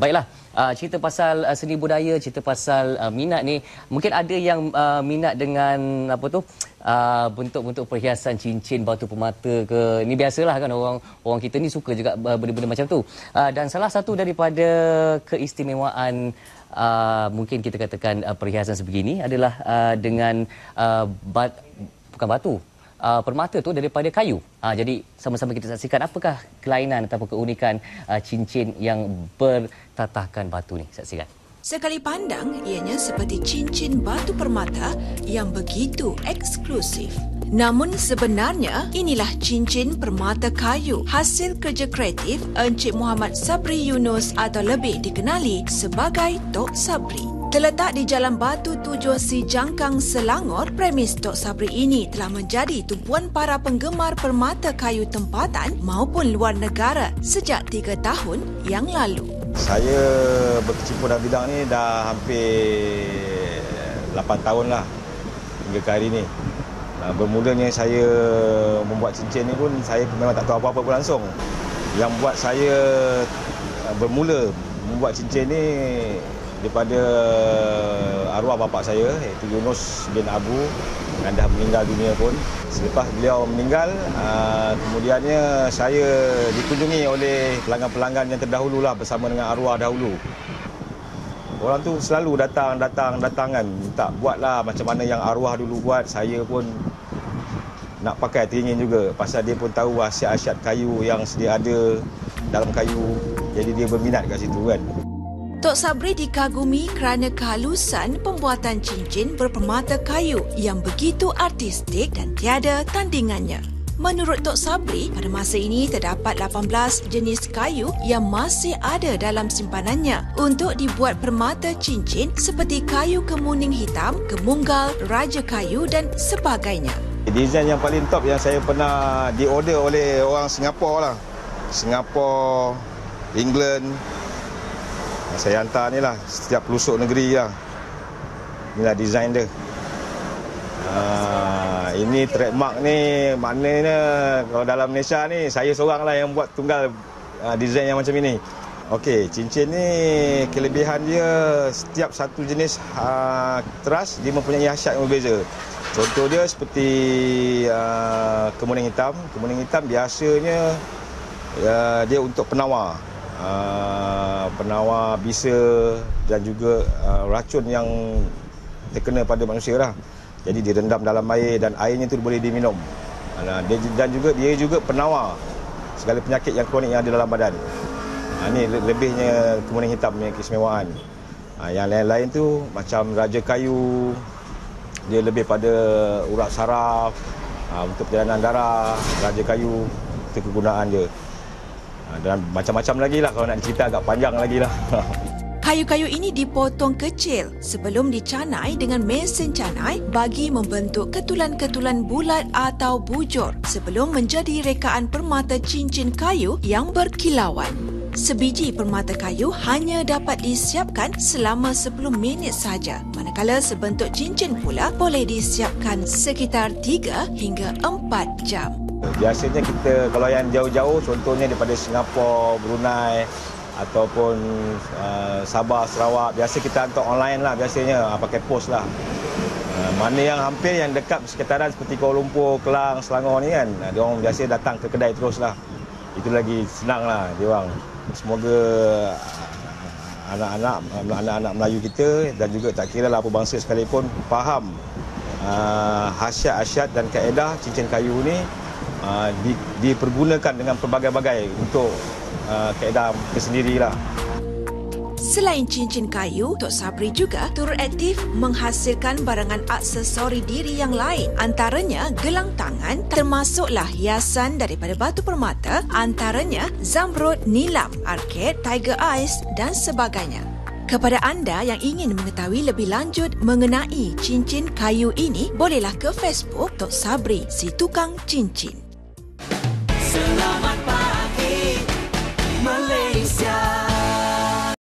baiklah. Uh, cerita pasal uh, seni budaya, cerita pasal uh, minat ni, mungkin ada yang uh, minat dengan apa tu? Uh, bentuk-bentuk perhiasan cincin batu permata ke. Ini biasalah kan orang orang kita ni suka juga uh, benda-benda macam tu. Uh, dan salah satu daripada keistimewaan uh, mungkin kita katakan uh, perhiasan sebegini adalah uh, dengan uh, bat, bukan batu uh, permata tu daripada kayu. Uh, jadi sama-sama kita saksikan apakah kelainan ataupun keunikan uh, cincin yang bertatahkan batu ni. Saksikan. Sekali pandang, ianya seperti cincin batu permata yang begitu eksklusif. Namun sebenarnya, inilah cincin permata kayu hasil kerja kreatif Encik Muhammad Sabri Yunus atau lebih dikenali sebagai Tok Sabri. Terletak di Jalan Batu Tujuh Si Jangkang Selangor, premis Tok Sabri ini telah menjadi tumpuan para penggemar permata kayu tempatan maupun luar negara sejak tiga tahun yang lalu. Saya berkecimpung dalam bidang ni dah hampir 8 tahun lah hingga ke hari ni. Bermulanya saya membuat cincin ni pun saya memang tak tahu apa-apa pun langsung. Yang buat saya bermula membuat cincin ni daripada arwah bapa saya iaitu Yunus bin Abu yang dah meninggal dunia pun. Selepas beliau meninggal uh, kemudiannya saya dikunjungi oleh pelanggan-pelanggan yang terdahulu lah bersama dengan arwah dahulu. Orang tu selalu datang datang datang kan minta buatlah macam mana yang arwah dulu buat. Saya pun nak pakai teringin juga. Pasal dia pun tahu asyat-asyat kayu yang sedia ada dalam kayu. Jadi dia berminat kat situ kan Tok Sabri dikagumi kerana kehalusan pembuatan cincin berpermata kayu yang begitu artistik dan tiada tandingannya. Menurut Tok Sabri, pada masa ini terdapat 18 jenis kayu yang masih ada dalam simpanannya untuk dibuat permata cincin seperti kayu kemuning hitam, kemunggal, raja kayu dan sebagainya. Desain yang paling top yang saya pernah diorder oleh orang Singapura lah. Singapura, England, saya hantar ni lah setiap pelosok negeri lah. Inilah design dia. Uh, ini trademark ni maknanya kalau dalam Malaysia ni saya seorang lah yang buat tunggal uh, design yang macam ini. Okey, cincin ni kelebihan dia setiap satu jenis uh, teras dia mempunyai khasiat yang berbeza. Contoh dia seperti uh, kemuning hitam. Kemuning hitam biasanya uh, dia untuk penawar. Uh, penawar bisa dan juga uh, racun yang terkena pada manusia lah. Jadi direndam dalam air dan airnya itu boleh diminum. Uh, dan juga dia juga penawar segala penyakit yang kronik yang ada dalam badan. Uh, ini lebihnya kemudian hitam punya keistimewaan. Uh, yang lain-lain tu macam raja kayu, dia lebih pada urat saraf, uh, untuk perjalanan darah, raja kayu, itu kegunaan dia. Ha, dan macam-macam lagi lah kalau nak cerita agak panjang lagi lah. Kayu-kayu ini dipotong kecil sebelum dicanai dengan mesin canai bagi membentuk ketulan-ketulan bulat atau bujur sebelum menjadi rekaan permata cincin kayu yang berkilauan. Sebiji permata kayu hanya dapat disiapkan selama 10 minit saja, manakala sebentuk cincin pula boleh disiapkan sekitar 3 hingga 4 jam. Biasanya kita kalau yang jauh-jauh contohnya daripada Singapura, Brunei ataupun uh, Sabah, Sarawak biasa kita hantar online lah biasanya uh, pakai pos lah. Uh, mana yang hampir yang dekat sekitaran seperti Kuala Lumpur, Kelang, Selangor ni kan uh, dia orang biasa datang ke kedai terus lah. Itu lagi senang lah dia orang. Semoga uh, anak-anak anak-anak Melayu kita dan juga tak kira lah apa bangsa sekalipun faham uh, hasiat-hasiat dan kaedah cincin kayu ni uh, di, dipergunakan dengan pelbagai-bagai untuk uh, keadaan tersendirilah. Selain cincin kayu, Tok Sabri juga turut aktif menghasilkan barangan aksesori diri yang lain. Antaranya gelang tangan termasuklah hiasan daripada batu permata, antaranya zamrud, nilam, arcade, tiger eyes dan sebagainya. Kepada anda yang ingin mengetahui lebih lanjut mengenai cincin kayu ini, bolehlah ke Facebook Tok Sabri, si tukang cincin.